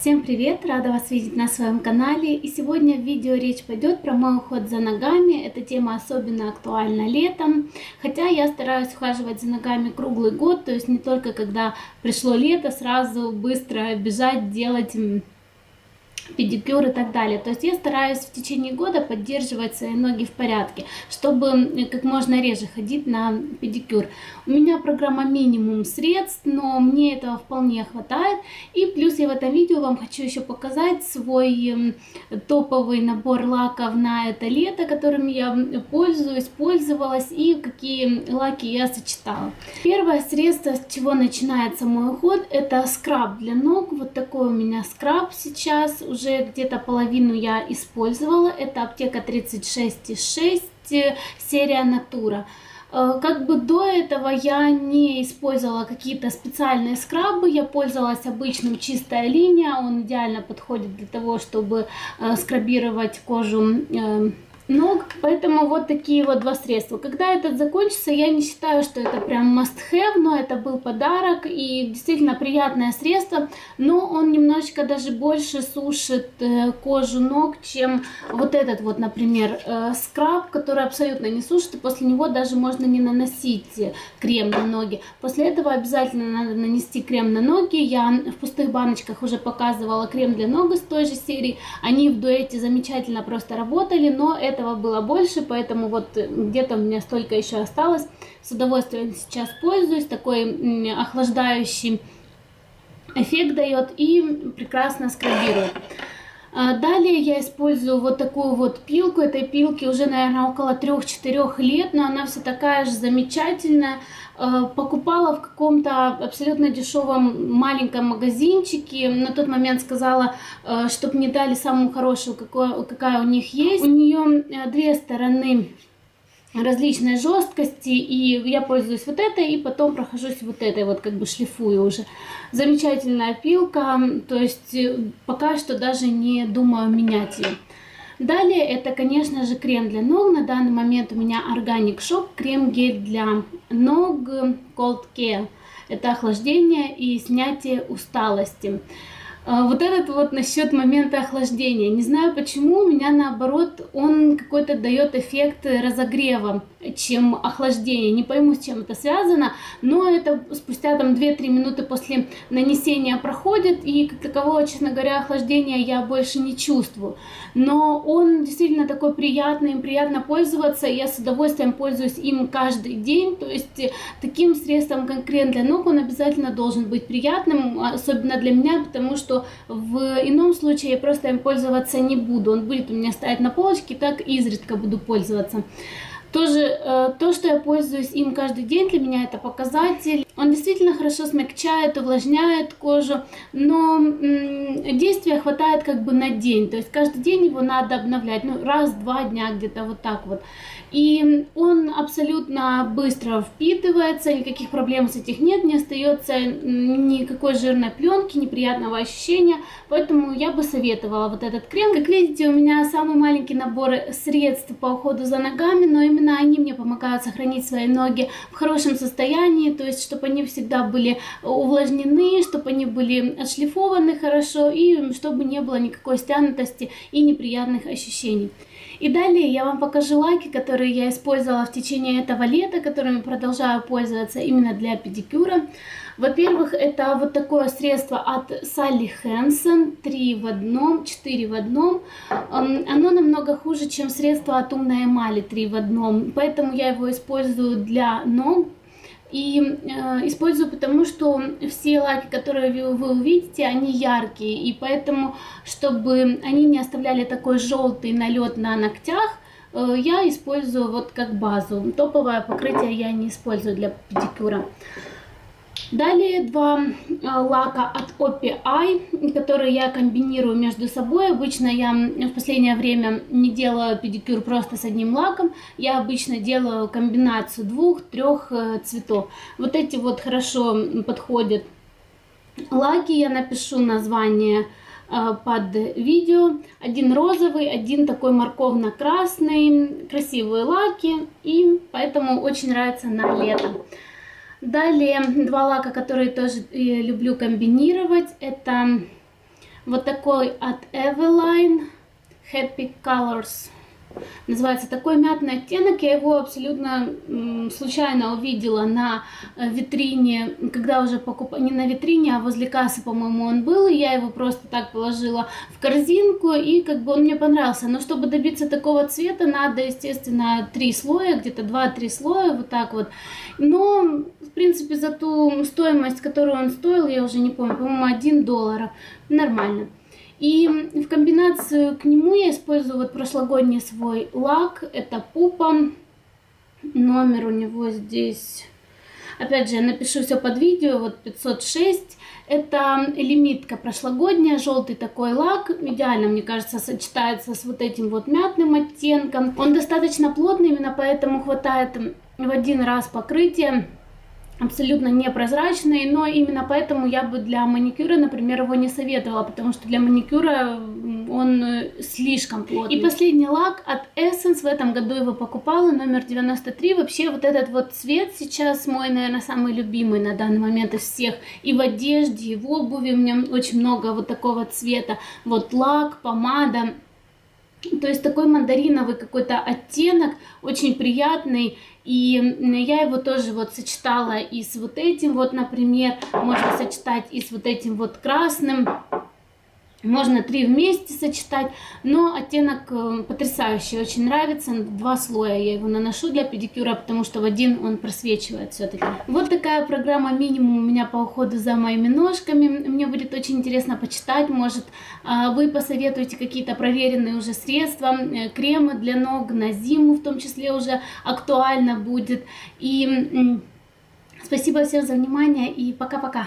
Всем привет! Рада вас видеть на своем канале. И сегодня в видео речь пойдет про мой уход за ногами. Эта тема особенно актуальна летом. Хотя я стараюсь ухаживать за ногами круглый год, то есть не только когда пришло лето, сразу быстро бежать, делать педикюр и так далее. То есть я стараюсь в течение года поддерживать свои ноги в порядке, чтобы как можно реже ходить на педикюр. У меня программа минимум средств, но мне этого вполне хватает. И плюс я в этом видео вам хочу еще показать свой топовый набор лаков на это лето, которым я пользуюсь, пользовалась и какие лаки я сочетала. Первое средство, с чего начинается мой уход, это скраб для ног. Вот такой у меня скраб сейчас уже где-то половину я использовала. Это аптека 36,6, серия Натура. Э, как бы до этого я не использовала какие-то специальные скрабы, я пользовалась обычным чистая линия, он идеально подходит для того, чтобы э, скрабировать кожу э, ног. Поэтому вот такие вот два средства. Когда этот закончится, я не считаю, что это прям must have, но это был подарок и действительно приятное средство. Но он немножечко даже больше сушит э, кожу ног, чем вот этот вот, например, э, скраб, который абсолютно не сушит. И после него даже можно не наносить крем на ноги. После этого обязательно надо нанести крем на ноги. Я в пустых баночках уже показывала крем для ног из той же серии. Они в дуэте замечательно просто работали, но это этого было больше, поэтому вот где-то у меня столько еще осталось. С удовольствием сейчас пользуюсь, такой охлаждающий эффект дает и прекрасно скрабирует. А, далее я использую вот такую вот пилку. Этой пилки уже, наверное, около 3-4 лет, но она все такая же замечательная. А, покупала в каком-то абсолютно дешевом маленьком магазинчике. На тот момент сказала, а, чтобы мне дали самую хорошую, какая у них есть. У нее две стороны различной жесткости, и я пользуюсь вот этой, и потом прохожусь вот этой, вот как бы шлифую уже. Замечательная пилка, то есть э, пока что даже не думаю менять ее. Далее это, конечно же, крем для ног. На данный момент у меня Organic Shop, крем-гель для ног Cold Care. Это охлаждение и снятие усталости. А, вот этот вот насчет момента охлаждения. Не знаю почему, у меня наоборот он какой-то дает эффект разогрева, чем охлаждение. Не пойму, с чем это связано, но это спустя там 2-3 минуты после нанесения проходит, и как такового, честно говоря, охлаждения я больше не чувствую. Но он действительно такой приятный, им приятно пользоваться, я с удовольствием пользуюсь им каждый день, то есть таким средством, крем для ног, он обязательно должен быть приятным, особенно для меня, потому что в ином случае я просто им пользоваться не буду. Он будет у меня стоять на полочке, так изредка буду пользоваться. Тоже э, то, что я пользуюсь им каждый день, для меня это показатель. Он действительно хорошо смягчает, увлажняет кожу, но действия хватает как бы на день. То есть каждый день его надо обновлять, ну раз-два дня где-то вот так вот. И он абсолютно быстро впитывается, никаких проблем с этих нет, не остается никакой жирной пленки, неприятного ощущения. Поэтому я бы советовала вот этот крем. Как видите, у меня самый маленький набор средств по уходу за ногами, но именно они мне помогают сохранить свои ноги в хорошем состоянии, то есть чтобы они всегда были увлажнены, чтобы они были отшлифованы хорошо и чтобы не было никакой стянутости и неприятных ощущений. И далее я вам покажу лаки, которые я использовала в течение этого лета, которыми продолжаю пользоваться именно для педикюра. Во-первых, это вот такое средство от Sally Hansen, 3 в одном, 4 в одном. Оно намного хуже, чем средство от умной эмали 3 в одном, поэтому я его использую для ног, и э, использую потому, что все лаки, которые вы, вы увидите, они яркие. И поэтому, чтобы они не оставляли такой желтый налет на ногтях, э, я использую вот как базу. Топовое покрытие я не использую для педикюра. Далее два э, лака от Eye, которые я комбинирую между собой. Обычно я в последнее время не делаю педикюр просто с одним лаком. Я обычно делаю комбинацию двух-трех э, цветов. Вот эти вот хорошо подходят лаки. Я напишу название э, под видео. Один розовый, один такой морковно-красный. Красивые лаки. И поэтому очень нравится на лето. Далее два лака, которые тоже люблю комбинировать, это Вот такой от Eveline Happy Colors. Называется такой мятный оттенок. Я его абсолютно случайно увидела на э, витрине, когда уже покупала, не на витрине, а возле кассы, по-моему, он был. И я его просто так положила в корзинку, и как бы он мне понравился. Но чтобы добиться такого цвета, надо, естественно, три слоя, где-то два-три слоя, вот так вот. Но, принципе, за ту стоимость, которую он стоил, я уже не помню, по-моему, 1 доллар. Нормально. И в комбинацию к нему я использую вот прошлогодний свой лак. Это Пупа. Номер у него здесь... Опять же, я напишу все под видео. Вот 506. Это лимитка прошлогодняя, желтый такой лак. Идеально, мне кажется, сочетается с вот этим вот мятным оттенком. Он достаточно плотный, именно поэтому хватает в один раз покрытия абсолютно непрозрачный, но именно поэтому я бы для маникюра, например, его не советовала, потому что для маникюра он э, слишком плотный. И последний лак от Essence, в этом году его покупала, номер 93. Вообще вот этот вот цвет сейчас мой, наверное, самый любимый на данный момент из всех. И в одежде, и в обуви у меня очень много вот такого цвета. Вот лак, помада, то есть такой мандариновый какой-то оттенок, очень приятный. И я его тоже вот сочетала и с вот этим вот, например, можно сочетать и с вот этим вот красным. Можно три вместе сочетать, но оттенок э, потрясающий, очень нравится. Два слоя я его наношу для педикюра, потому что в один он просвечивает все-таки. Вот такая программа минимум у меня по уходу за моими ножками. Мне будет очень интересно почитать, может а, вы посоветуете какие-то проверенные уже средства, э, кремы для ног на зиму в том числе уже актуально будет. И спасибо всем за внимание и пока-пока.